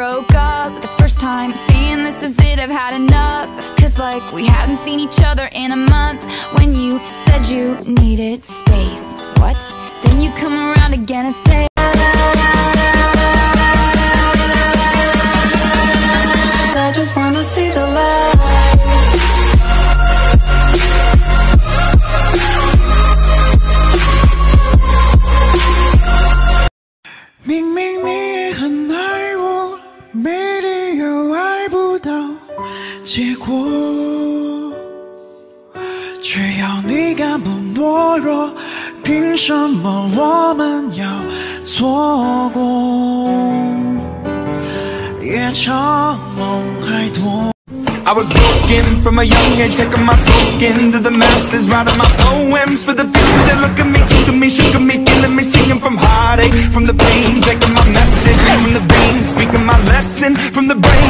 broke up. The first time Saying this is it, I've had enough. Cause like we hadn't seen each other in a month. When you said you needed space What? Then you come around again and say 结果，却要你甘不懦弱。凭什么我们要错过？夜长梦还多 I was broken from a young age, taking my soak into the masses, writing my poems for the few that look at me, took me, shook me, killing me, singing from heartache, from the pain, taking my message from the veins, speaking my lesson from the brain,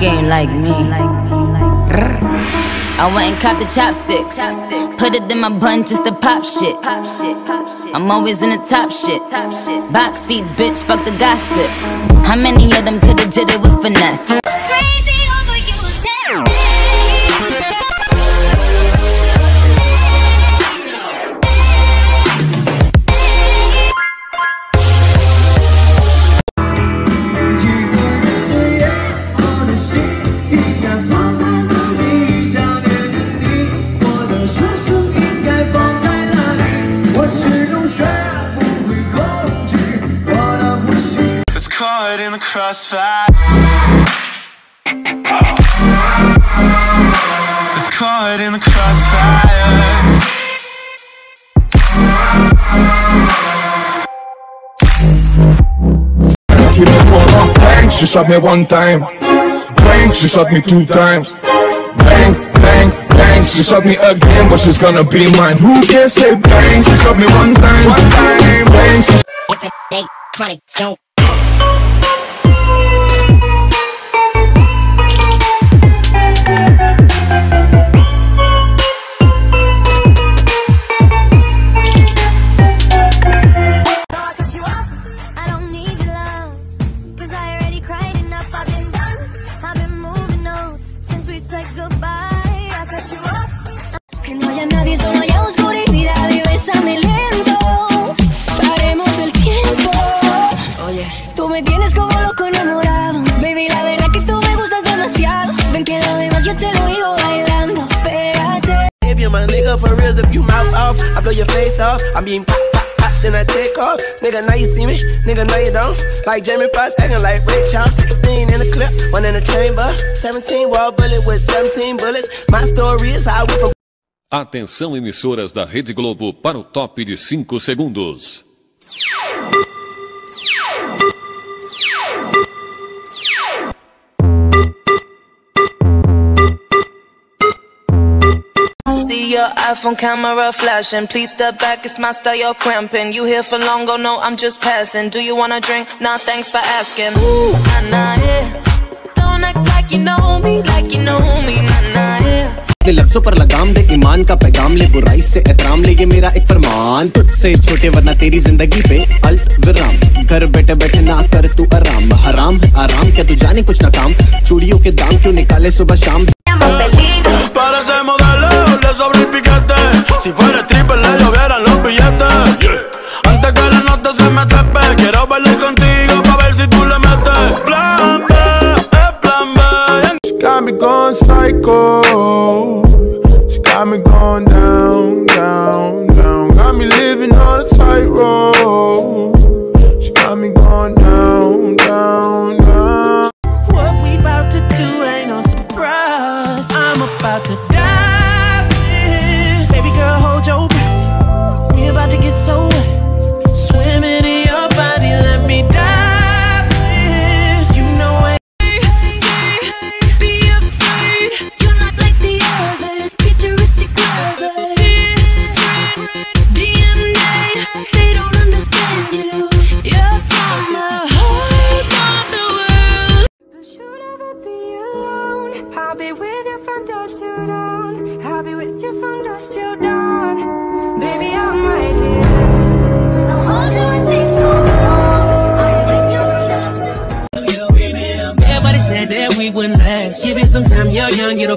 game like me. I went and copped the chopsticks. Put it in my bun just to pop shit. I'm always in the top shit. Box seats, bitch, fuck the gossip. How many of them could've did it with finesse? crazy over you. Caught in the crossfire. It's caught in the crossfire. Bang, she shot me one time. Bang, she shot me two times. Bang, bang, bang, she shot me again, but she's gonna be mine. Who can say bang? She shot me one time. One time, bang, she If it ain't funny, don't. Face off. I'm being pop, pop, pop, then I take off. Nigga, now you see me, nigga, now you don't. Like Jamie Foxx, acting like Ray Charles. 16 in the clip, one in the chamber. 17 wall bullet with 17 bullets. My story is how I went from Atenção emissoras da Rede Globo para o top de 5 segundos. Your iPhone camera flashing. Please step back, it's my style, you're cramping. You here for long, go no, I'm just passing. Do you wanna drink? Nah, thanks for asking. Ooh, nah, nah, yeah. Don't act like you know me, like you know me, nah, nah, yeah. अपने लफ्जों पर लगाम दे ईमान का पैगाम ले बुराई से एहतराम ले ये मेरा एक फरमान तुझसे छोटे वरना तेरी ज़िंदगी पे अल्ट विराम घर बैठे बैठे ना कर तू आराम हराम है आराम क्या तू जाने कुछ ना काम चूड़ियों के दाम क्यों निकाले सुबह शाम sobra el piquete Si fuera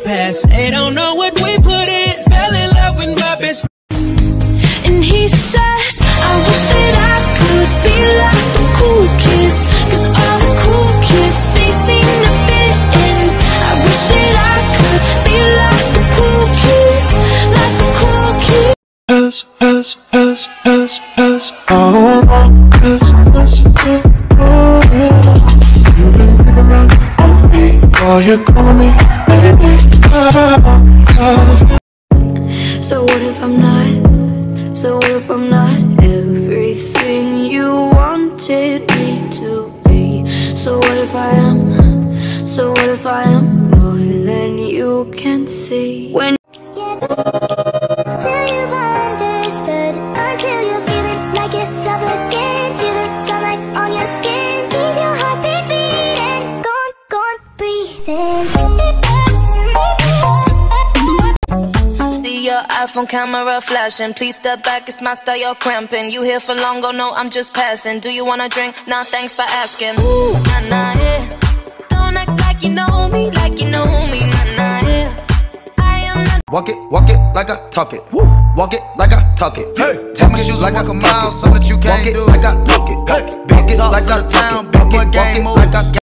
young, it'll pass. They don't know what we put in. Fell in love with my best And he says, I wish that I could be like the cool kids. Cause all the cool kids, they seem to fit in. I wish that I could be like the cool kids. Like the cool kids. S, S, S, S, S, oh, S, S, S, oh, yeah. You can be around on me while you call me baby. So what if I'm not? So what if I'm not everything you wanted me to be? So what if I am? So what if I am more than you can see? When Till iPhone camera flashing. Please step back, it's my style, you're cramping. You here for long, go no, I'm just passing. Do you wanna drink? Nah, thanks for asking. Ooh, nah, nah, yeah. Don't act like you know me, like you know me, nah, nah, yeah. I am not. Walk it, walk it like I talk it. Walk it like I talk it. Hey, take my shoes like I a mile, something that you can't do. Like I talk it. Hey, big it like I town, big boy game moves. Like I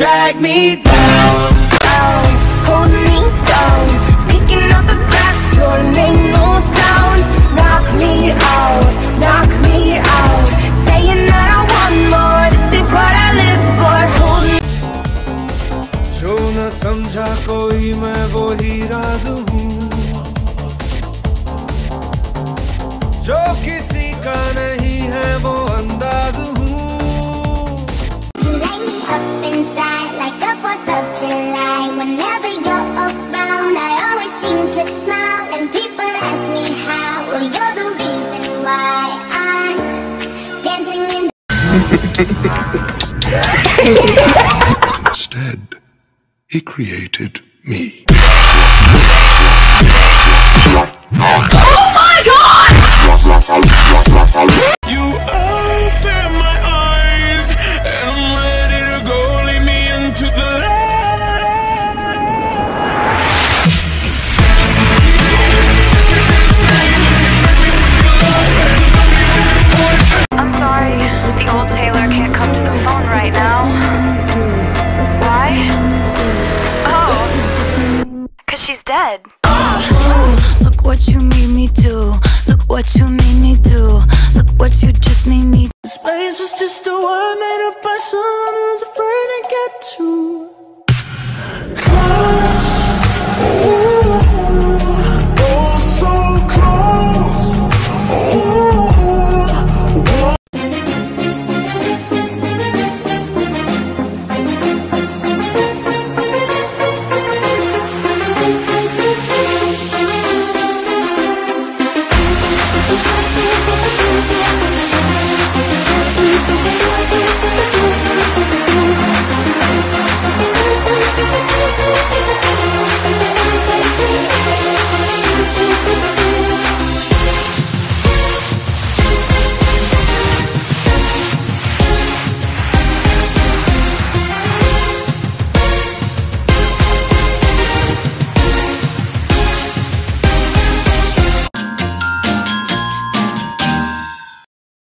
drag me down. hold me down, seeking out the back door, make no sound. Knock me out, knock me out, saying that I want more. This is what I live for. Hold me. जो न समझा कोई मैं वो ही राज हूँ जो किसी का नहीं July. Whenever you're around, I always seem to smile. And people ask me how. Well, you're the reason why I'm dancing in Instead, he created me. Oh you open